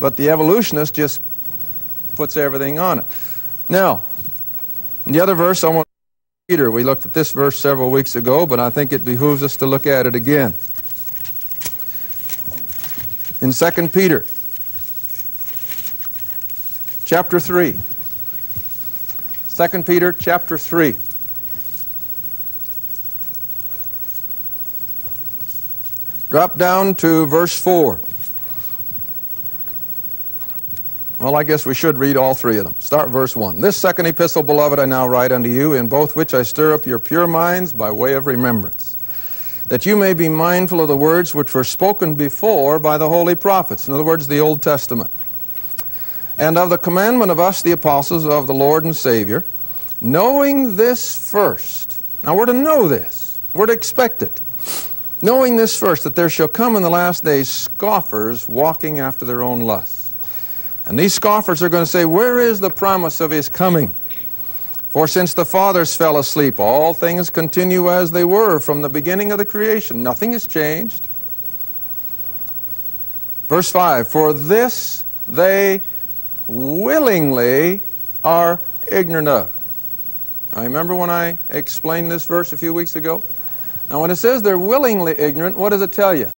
but the evolutionist just puts everything on it. Now, the other verse I want Peter. We looked at this verse several weeks ago, but I think it behooves us to look at it again. In 2 Peter chapter 3. 2 Peter chapter 3. Drop down to verse 4. Well, I guess we should read all three of them. Start verse 1. This second epistle, beloved, I now write unto you, in both which I stir up your pure minds by way of remembrance, that you may be mindful of the words which were spoken before by the holy prophets, in other words, the Old Testament, and of the commandment of us, the apostles of the Lord and Savior, knowing this first. Now, we're to know this, we're to expect it. Knowing this first, that there shall come in the last days scoffers walking after their own lusts. And these scoffers are going to say, Where is the promise of his coming? For since the fathers fell asleep, all things continue as they were from the beginning of the creation. Nothing has changed. Verse 5 For this they willingly are ignorant of. I remember when I explained this verse a few weeks ago? Now, when it says they're willingly ignorant, what does it tell you?